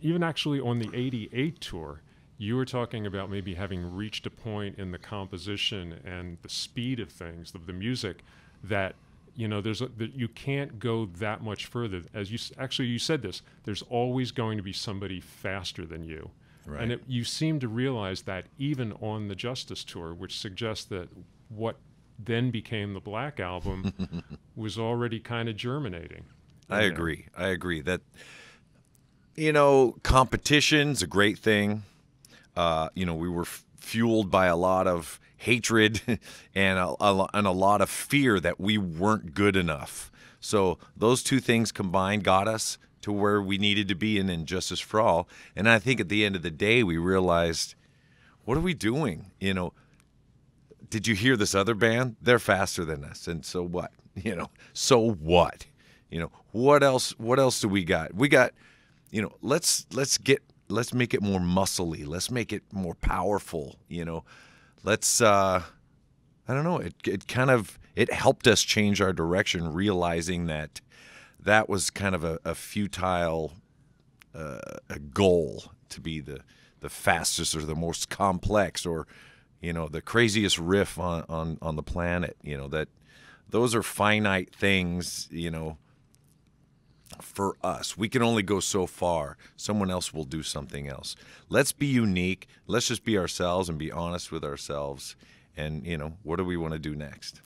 even actually on the 88 tour, you were talking about maybe having reached a point in the composition and the speed of things, of the music, that you know there's a, that you can't go that much further. As you actually you said this, there's always going to be somebody faster than you. Right. And it, you seem to realize that even on the Justice tour, which suggests that what then became the Black album was already kind of germinating. I know? agree. I agree that you know competition's a great thing. Uh, you know, we were f- fueled by a lot of hatred and a, a, and a lot of fear that we weren't good enough. So those two things combined got us to where we needed to be in And Justice for All. And I think at the end of the day, we realized, what are we doing? You know, did you hear this other band? They're faster than us. And so what? You know, so what? You know, what else what else do we got? We got, you know, let's let's get let's make it more muscly. Let's make it more powerful, you know. Let's uh I don't know, it it kind of it helped us change our direction realizing that that was kind of a, a futile uh, a goal to be the the fastest or the most complex or you know the craziest riff on on on the planet you know that those are finite things you know for us. We can only go so far. Someone else will do something else. Let's be unique. Let's just be ourselves and be honest with ourselves. And you know what do we want to do next